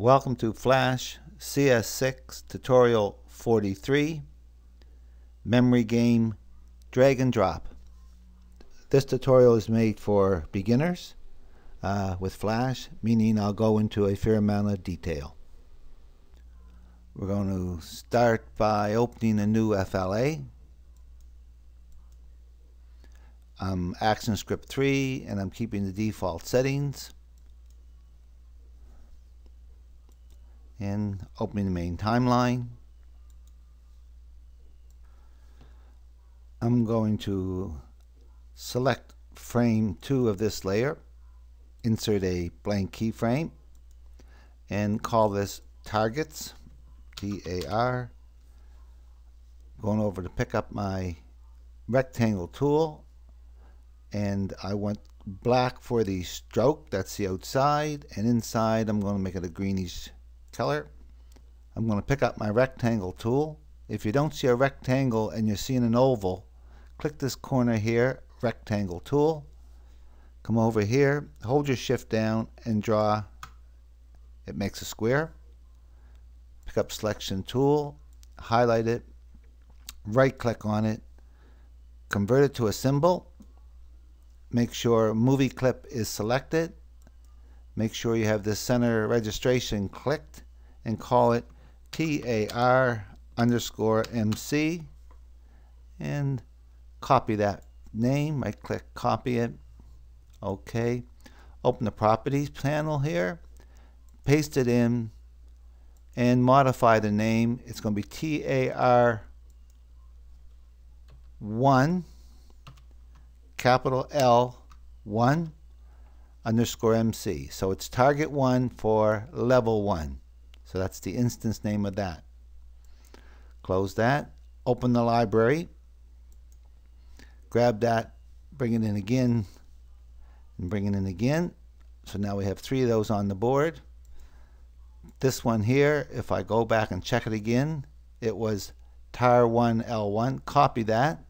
Welcome to Flash CS6 Tutorial 43 Memory Game Drag and Drop. This tutorial is made for beginners uh, with Flash, meaning I'll go into a fair amount of detail. We're going to start by opening a new FLA. I'm ActionScript 3 and I'm keeping the default settings. And opening the main timeline. I'm going to select frame 2 of this layer, insert a blank keyframe, and call this targets, T-A-R. Going over to pick up my rectangle tool, and I want black for the stroke, that's the outside, and inside I'm going to make it a greenish color. I'm going to pick up my rectangle tool. If you don't see a rectangle and you're seeing an oval, click this corner here, rectangle tool. Come over here, hold your shift down and draw. It makes a square. Pick up selection tool, highlight it, right click on it, convert it to a symbol. Make sure movie clip is selected. Make sure you have the center registration clicked and call it TAR underscore MC and copy that name. I click copy it. Okay. Open the properties panel here. Paste it in and modify the name. It's going to be TAR 1 capital L 1 underscore MC. So it's target 1 for level 1. So that's the instance name of that. Close that. Open the library. Grab that. Bring it in again. And bring it in again. So now we have three of those on the board. This one here, if I go back and check it again, it was tire 1 L1. Copy that.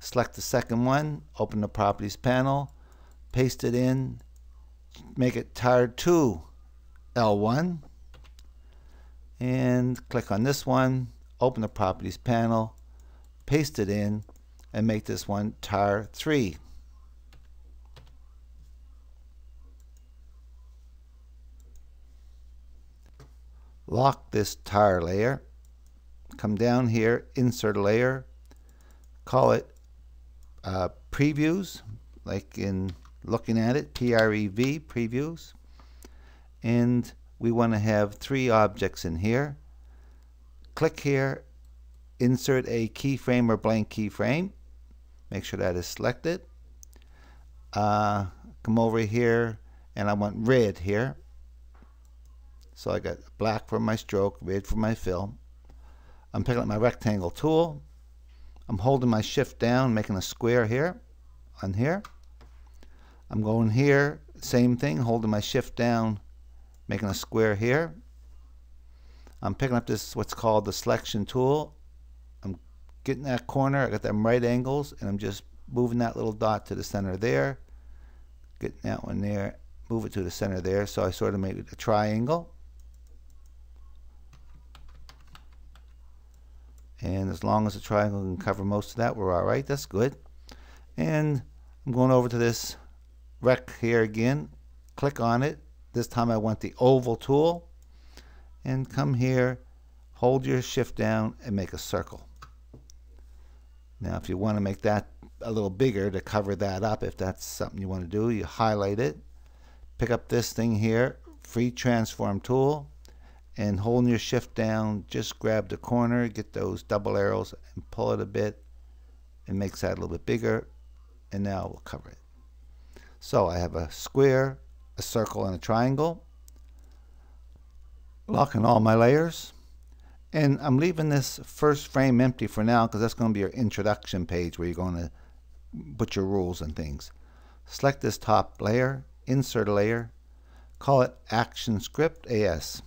Select the second one. Open the properties panel. Paste it in. Make it tar2 L1 and click on this one, open the properties panel, paste it in, and make this one tar 3. Lock this tar layer, come down here, insert a layer, call it uh, previews, like in looking at it, P-R-E-V, previews and we want to have three objects in here. Click here, insert a keyframe or blank keyframe. Make sure that is selected. Uh, come over here and I want red here. So I got black for my stroke, red for my fill. I'm picking up my rectangle tool. I'm holding my shift down, making a square here, on here. I'm going here, same thing, holding my shift down, making a square here. I'm picking up this what's called the selection tool. I'm getting that corner, I got them right angles, and I'm just moving that little dot to the center there. Getting that one there, move it to the center there, so I sort of made it a triangle. And as long as the triangle can cover most of that, we're all right. That's good. And I'm going over to this rec here again. Click on it. This time I want the oval tool and come here, hold your shift down and make a circle. Now if you want to make that a little bigger to cover that up, if that's something you want to do, you highlight it, pick up this thing here, free transform tool, and holding your shift down, just grab the corner, get those double arrows and pull it a bit. It makes that a little bit bigger, and now we'll cover it. So I have a square, a circle and a triangle. Locking all my layers. And I'm leaving this first frame empty for now because that's going to be your introduction page where you're going to put your rules and things. Select this top layer, insert a layer, call it Action Script AS.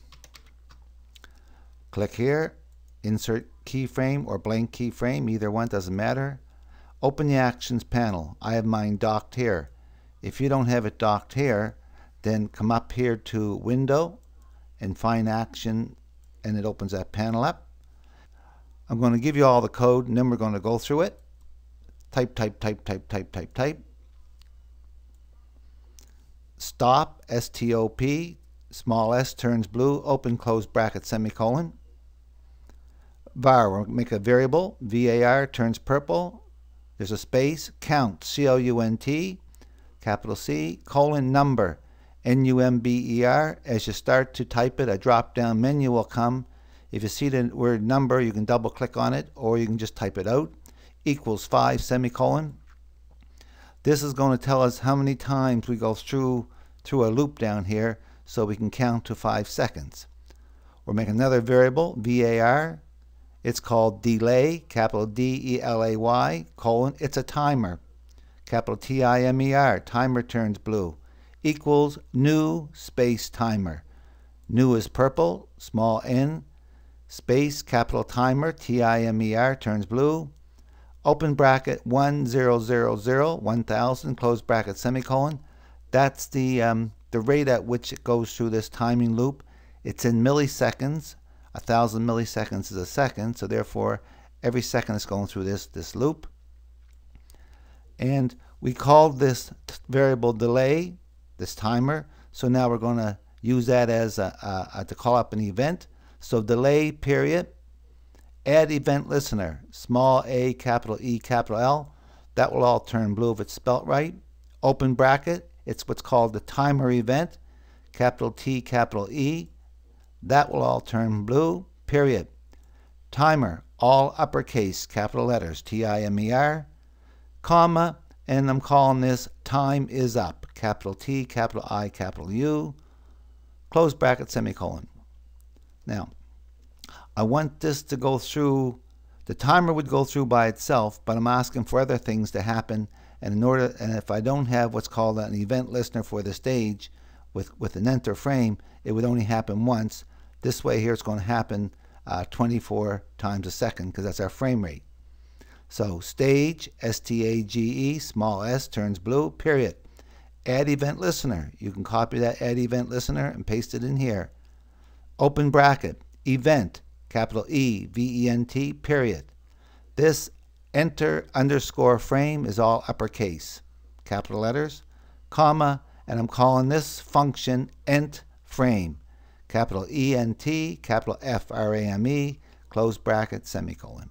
Click here, insert keyframe or blank keyframe, either one doesn't matter. Open the Actions panel. I have mine docked here. If you don't have it docked here, Then come up here to Window and find Action, and it opens that panel up. I'm going to give you all the code, and then we're going to go through it. Type, type, type, type, type, type, type. Stop, S-T-O-P, small s turns blue, open close bracket, semicolon. var, we'll make a variable, var turns purple, there's a space, count, C-O-U-N-T, capital C, colon number, N-U-M-B-E-R. As you start to type it, a drop-down menu will come. If you see the word number, you can double click on it, or you can just type it out. Equals 5, semicolon. This is going to tell us how many times we go through through a loop down here so we can count to 5 seconds. We'll make another variable, VAR. It's called delay, capital D-E-L-A-Y, colon. It's a timer, capital T-I-M-E-R. Timer turns blue. Equals new space timer. New is purple, small n, space, capital timer, T-I-M-E-R, turns blue. Open bracket 1000, 1000, close bracket, semicolon. That's the, um, the rate at which it goes through this timing loop. It's in milliseconds. A thousand milliseconds is a second, so therefore every second is going through this, this loop. And we called this variable delay, this timer, so now we're going to use that as a, a, a, to call up an event. So delay period, add event listener, small a, capital E, capital L. That will all turn blue if it's spelt right. Open bracket, it's what's called the timer event, capital T, capital E. That will all turn blue, period. Timer, all uppercase, capital letters, T-I-M-E-R, comma, and I'm calling this time is up, capital T, capital I, capital U, close bracket, semicolon. Now, I want this to go through, the timer would go through by itself, but I'm asking for other things to happen and in order, and if I don't have what's called an event listener for the stage with, with an enter frame, it would only happen once. This way here it's going to happen uh, 24 times a second because that's our frame rate. So stage, S-T-A-G-E, small s, turns blue, period. Add event listener. You can copy that add event listener and paste it in here. Open bracket, event, capital E, V-E-N-T, period. This enter underscore frame is all uppercase, capital letters, comma, and I'm calling this function ent frame, capital E-N-T, capital F-R-A-M-E, close bracket, semicolon.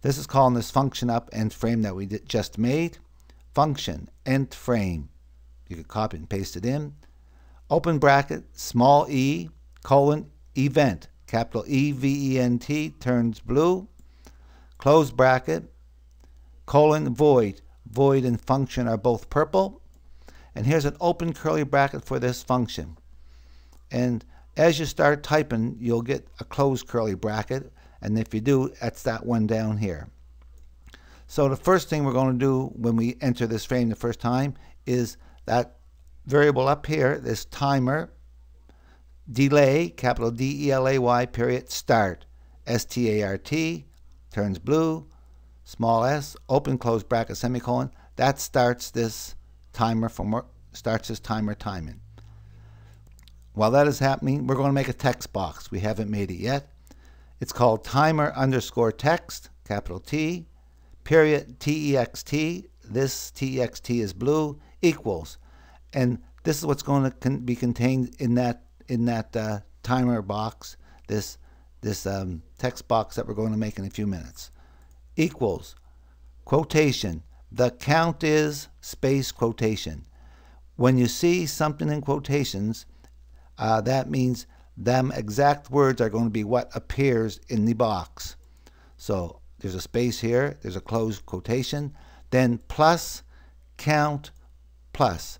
This is calling this function up ent frame that we just made, function ent frame. You can copy and paste it in. Open bracket, small e, colon, event, capital E-V-E-N-T, turns blue, close bracket, colon, void. Void and function are both purple. And here's an open curly bracket for this function. And as you start typing, you'll get a closed curly bracket. And if you do, that's that one down here. So the first thing we're going to do when we enter this frame the first time is that variable up here, this timer, delay, capital D-E-L-A-Y, period, start, S-T-A-R-T, turns blue, small s, open close bracket, semicolon. That starts this timer from starts this timer timing. While that is happening, we're going to make a text box. We haven't made it yet. It's called timer underscore text, capital T, period T-E-X-T. This T-E-X-T is blue, equals. And this is what's going to be contained in that in that uh, timer box. This this um, text box that we're going to make in a few minutes. Equals, quotation, the count is space quotation. When you see something in quotations, uh, that means them exact words are going to be what appears in the box. So there's a space here, there's a closed quotation, then plus, count, plus.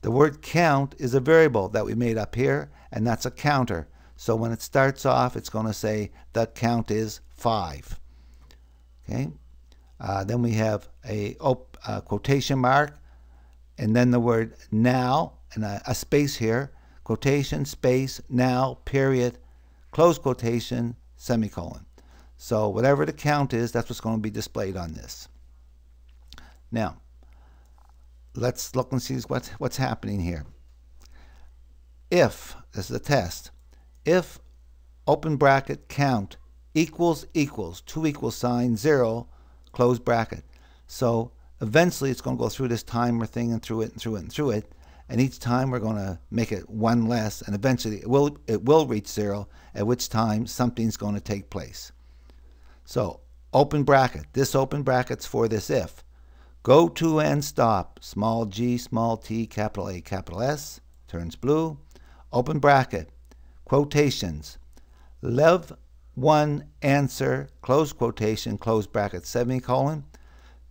The word count is a variable that we made up here, and that's a counter. So when it starts off, it's going to say the count is 5. Okay. Uh, then we have a, a, quotation mark, and then the word now, and a, a space here, quotation, space, now, period, close quotation, semicolon. So whatever the count is, that's what's going to be displayed on this. Now, let's look and see what's, what's happening here. if, this is a test, if open bracket count equals equals, two equal sign, zero, close bracket. So eventually it's going to go through this timer thing and through it and through it and through it. And each time we're going to make it one less, and eventually it will, it will reach zero, at which time something's going to take place. So open bracket, this open bracket's for this if. Go to and stop, small g, small t, capital A, capital S, turns blue. Open bracket, quotations, lev 1 answer, close quotation, close bracket, semicolon.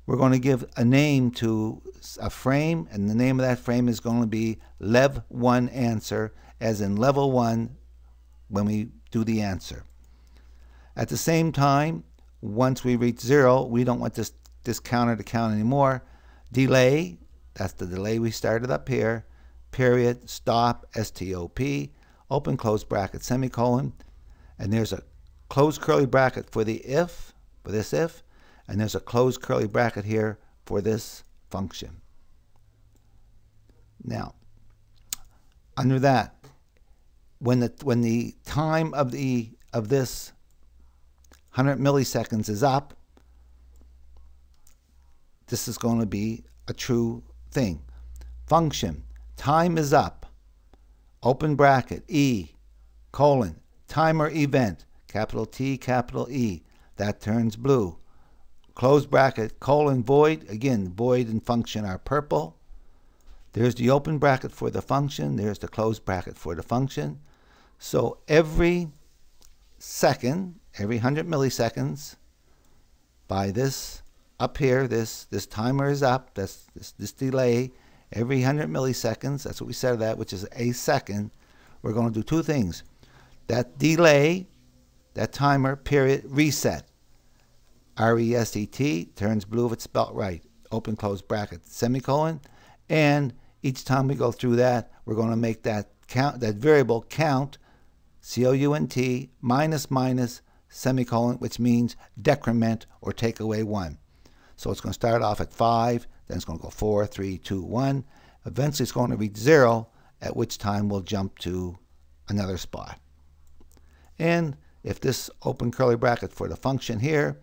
We're going to give a name to a frame, and the name of that frame is going to be lev 1 answer, as in level 1 when we do the answer. At the same time, once we reach zero, we don't want this, this counter to count anymore. Delay, that's the delay we started up here, period, stop, S-T-O-P, open close bracket, semicolon, and there's a close curly bracket for the if, for this if, and there's a closed curly bracket here for this function. Now, under that, when the when the time of the of this 100 milliseconds is up, this is going to be a true thing. Function, time is up, open bracket, E, colon, timer event, capital T, capital E. That turns blue. Close bracket, colon, void. Again, void and function are purple. There's the open bracket for the function. There's the closed bracket for the function. So every second, every 100 milliseconds, by this up here, this this timer is up, that's this, this delay, every 100 milliseconds, that's what we said of that, which is a second, we're going to do two things. That delay that timer, period, reset. R-E-S-E-T, turns blue if it's spelled right. Open, close bracket, semicolon. And each time we go through that, we're going to make that count, that variable count, C-O-U-N-T, minus, minus, semicolon, which means decrement or take away one. So it's going to start off at 5, then it's going to go four, three, two, one. Eventually it's going to reach 0, at which time we'll jump to another spot. And if this open curly bracket for the function here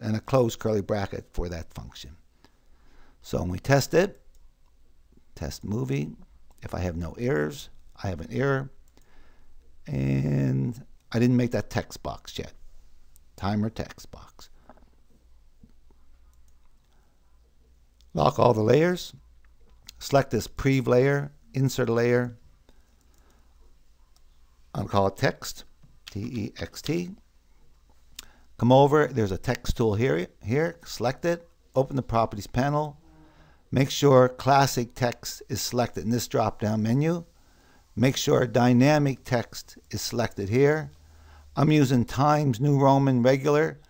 and a closed curly bracket for that function. So when we test it, test movie, if I have no errors, I have an error. And I didn't make that text box yet. Timer text box. Lock all the layers. Select this prev layer, insert a layer. I'll call it text. T-E-X-T. Come over, there's a text tool here, here, select it, open the properties panel, make sure classic text is selected in this drop down menu. Make sure dynamic text is selected here. I'm using Times New Roman regular,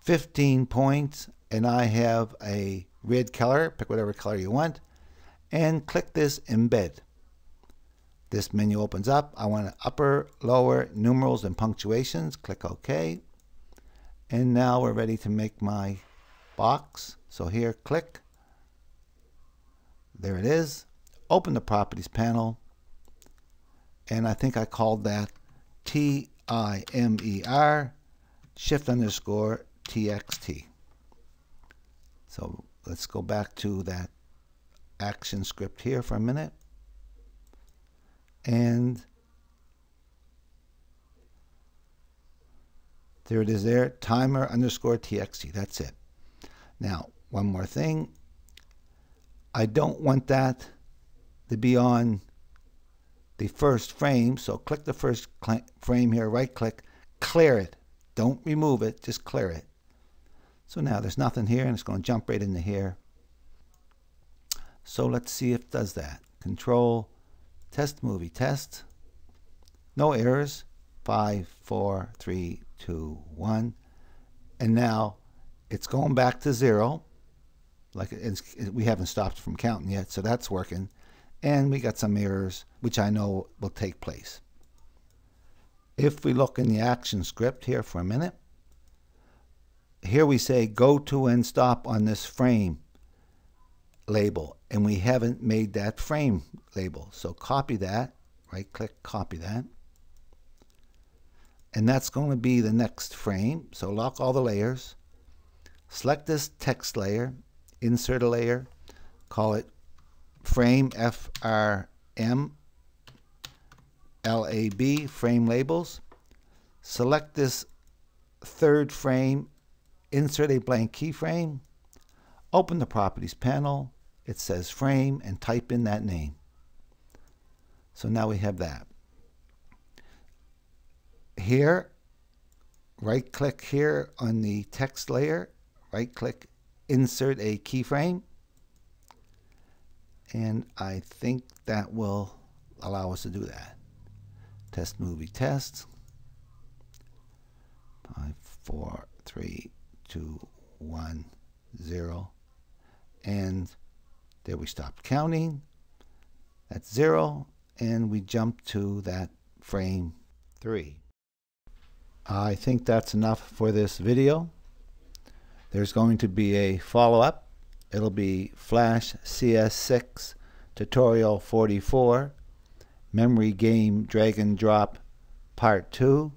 15 points, and I have a red color, pick whatever color you want, and click this embed. This menu opens up. I want upper, lower, numerals, and punctuations. Click OK. And now we're ready to make my box. So here, click. There it is. Open the Properties panel. And I think I called that T-I-M-E-R shift underscore TXT. So let's go back to that action script here for a minute and there it is there, timer underscore txt. That's it. Now, one more thing. I don't want that to be on the first frame, so click the first frame here, right click, clear it. Don't remove it, just clear it. So now there's nothing here, and it's going to jump right into here. So let's see if it does that. Control Test movie test. No errors. Five, four, three, two, one. And now it's going back to zero. Like we haven't stopped from counting yet, so that's working. And we got some errors, which I know will take place. If we look in the action script here for a minute, here we say go to and stop on this frame label and we haven't made that frame label. So copy that, Right click, copy that. And that's going to be the next frame. So lock all the layers. Select this text layer, insert a layer, call it frame FRM LAB, frame labels. Select this third frame, insert a blank keyframe, open the properties panel, it says frame, and type in that name. So now we have that. Here, right click here on the text layer, right click, insert a keyframe, and I think that will allow us to do that. Test movie test. Five, four, three, two, one, zero. And there we stopped counting. That's zero. And we jump to that frame three. I think that's enough for this video. There's going to be a follow-up. It'll be Flash CS6 Tutorial 44 Memory Game Drag and Drop Part 2.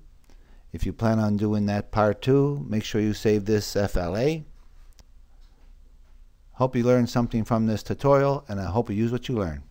If you plan on doing that Part 2, make sure you save this FLA. Hope you learned something from this tutorial, and I hope you use what you learned.